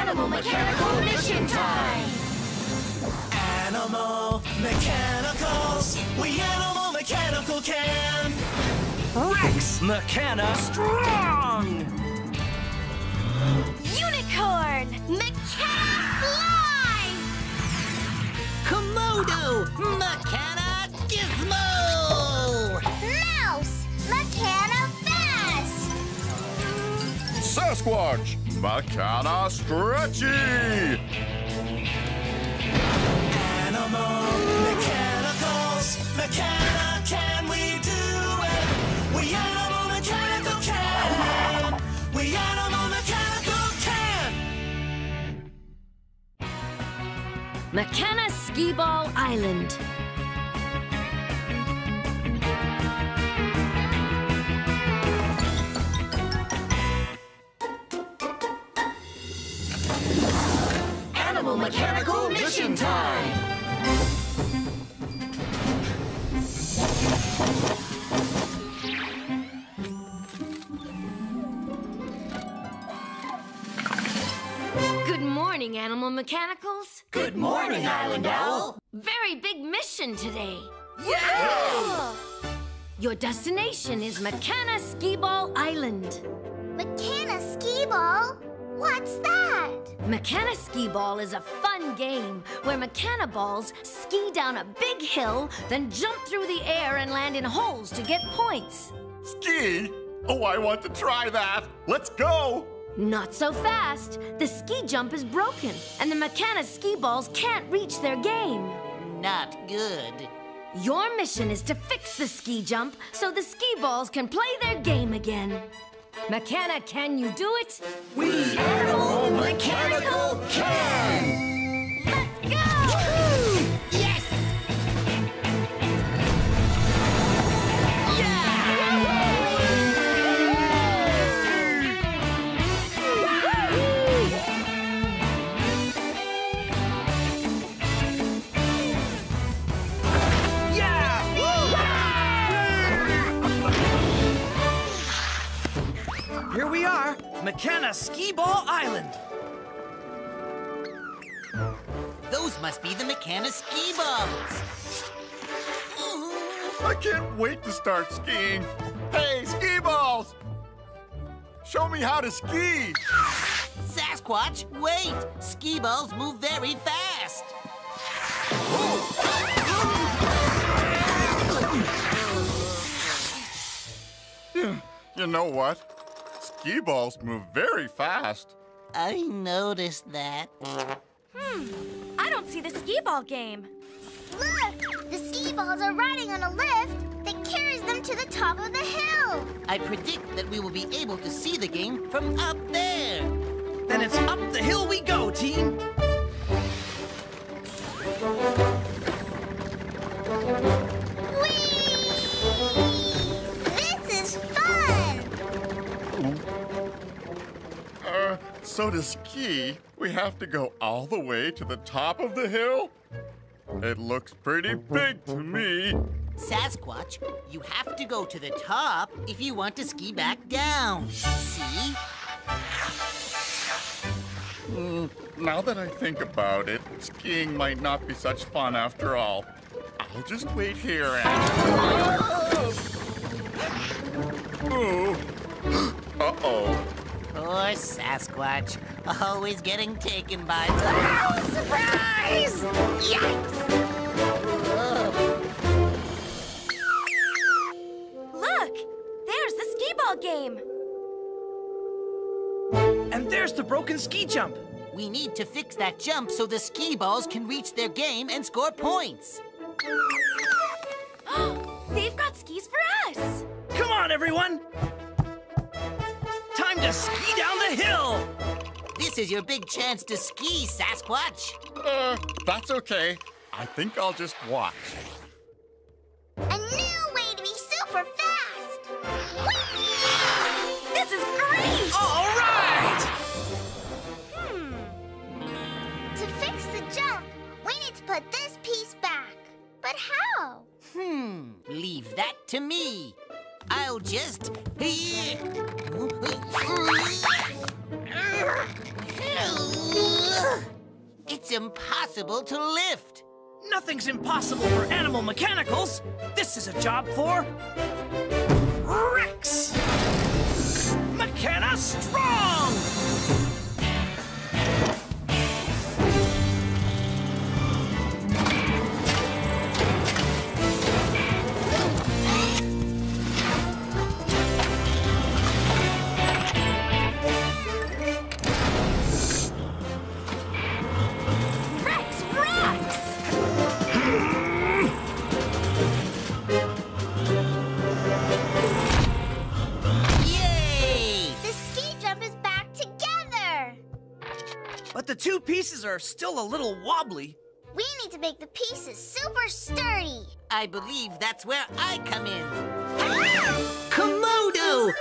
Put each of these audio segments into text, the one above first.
Animal Mechanical Mission Time! Animal Mechanicals, we Animal Mechanical can! Rex Mechana Strong! Unicorn! Mechana Fly! Komodo! Mechana Gizmo! Mouse! Mechana Fast! Sasquatch, Mechana Stretchy. Animal Mechanicals, Mechana can we do it? We Animal Mechanical can! We Animal Mechanical can! Mechana Ski Ball Island. Mechanical Mission Time! Good morning, Animal Mechanicals. Good morning, Island Owl! Very big mission today. Yeah! Your destination is Mechana Ski Ball Island. Mechana Ski Ball? What's that? Mechana Ski Ball is a fun game where Mechana balls ski down a big hill, then jump through the air and land in holes to get points. Ski? Oh, I want to try that. Let's go. Not so fast. The ski jump is broken, and the Mechana ski balls can't reach their game. Not good. Your mission is to fix the ski jump so the ski balls can play their game again. Mechana, can you do it? We Animal Mechanical can! Mechana Ski Ball Island. Those must be the Mechana ski balls. I can't wait to start skiing. Hey, ski balls! Show me how to ski. Sasquatch, wait! Ski balls move very fast. You know what? Ski balls move very fast. I noticed that. Hmm, I don't see the skee ball game. Look! The ski balls are riding on a lift that carries them to the top of the hill. I predict that we will be able to see the game from up there. Then it's up the hill we go, team. So to ski, we have to go all the way to the top of the hill? It looks pretty big to me. Sasquatch, you have to go to the top if you want to ski back down. See? Now that I think about it, skiing might not be such fun after all. I'll just wait here and. Oh. Uh oh. Poor Sasquatch, always getting taken by. Oh, surprise! Look! There's the skee ball game. And there's the broken ski jump. We need to fix that jump so the ski balls can reach their game and score points. They've got skis for us. Come on, everyone. Time to ski down the hill. This is your big chance to ski, Sasquatch. Uh, that's okay. I think I'll just watch. A new way to be super fast. Whee! This is great! All right. Hmm. To fix the jump, we need to put this piece back. But how? Hmm, leave that to me. I'll just. Impossible to lift. Nothing's impossible for animal mechanicals. This is a job for Rex. Mechana Strong. But the two pieces are still a little wobbly. We need to make the pieces super sturdy. I believe that's where I come in. Ah! Komodo!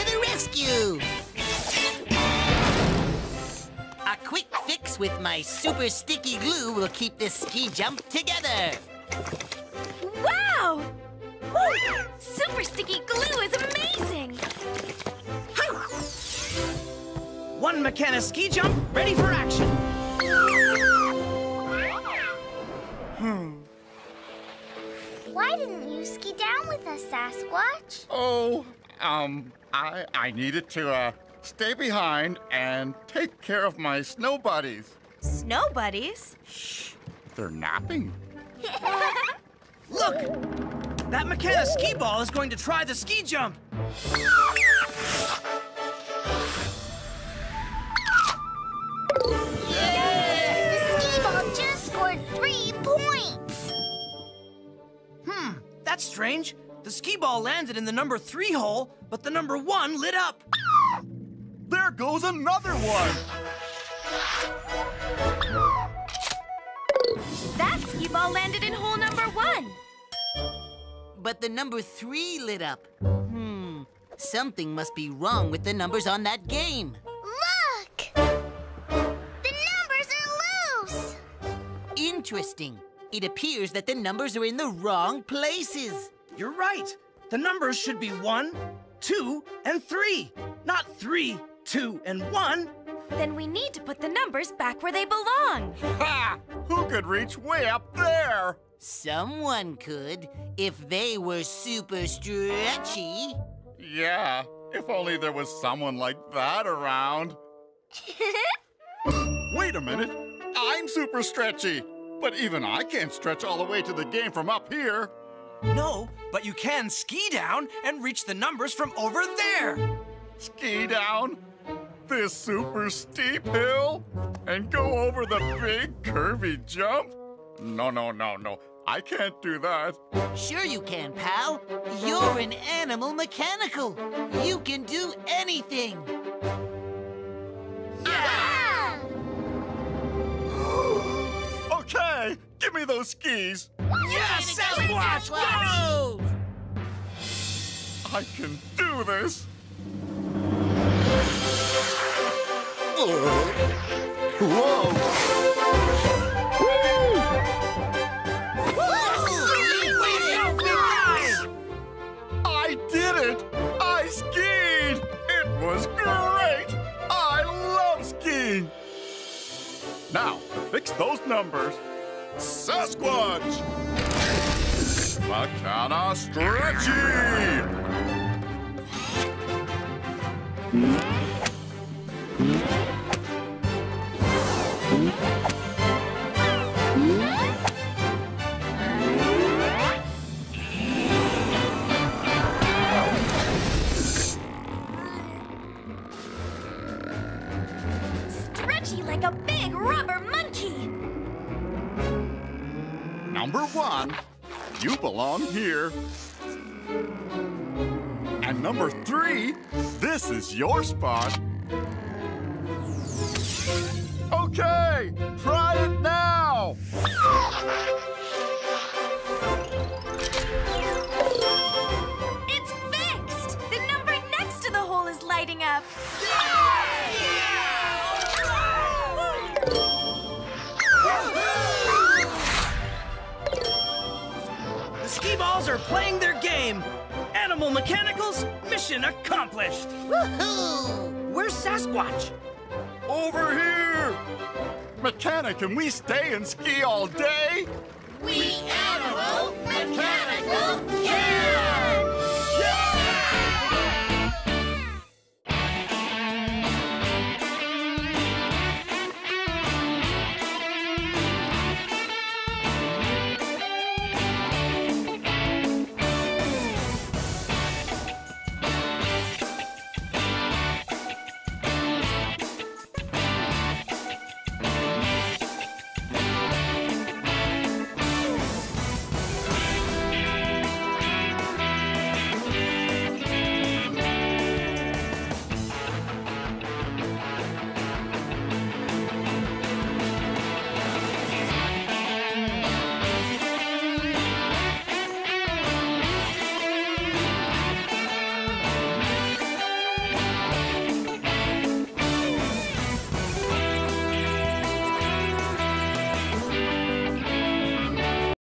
To the rescue! A quick fix with my super sticky glue will keep this ski jump together. Wow! Super sticky glue is amazing! One Mechana ski jump ready for action. Hmm. Why didn't you ski down with us, Sasquatch? Oh, um, I I needed to uh stay behind and take care of my snow buddies. Snow buddies? Shh, they're napping. Look! That Mechana ski ball is going to try the ski jump. The ski ball just scored three points! Hmm, that's strange. The ski ball landed in the number three hole, but the number one lit up. There goes another one. That ski ball landed in hole number one. But the number three lit up. Hmm, something must be wrong with the numbers on that game. Look! The numbers are loose! Interesting. It appears that the numbers are in the wrong places. You're right. The numbers should be one, two, and three, not three, two, and one. Then we need to put the numbers back where they belong. Ha! Who could reach way up there? Someone could, if they were super stretchy. Yeah, if only there was someone like that around. Wait a minute. I'm super stretchy. But even I can't stretch all the way to the game from up here. No, but you can ski down and reach the numbers from over there. Ski down this super steep hill and go over the big curvy jump? No, no, no, no. I can't do that. Sure you can, pal. You're an animal mechanical. You can do anything. Yeah! Okay, give me those skis. Yes, Sasquatch, go! I can do this. Whoa! I did it! I skied! It was great! I love skiing! Now, fix those numbers, Sasquatch! Stretchy! Stretchy Number one, you belong here. And number three, this is your spot. Okay, try it now. It's fixed! The number next to the hole is lighting up. Balls are playing their game. Animal Mechanicals, mission accomplished. Woohoo! Where's Sasquatch? Over here! Mechana, can we stay and ski all day? We Animal Mechanical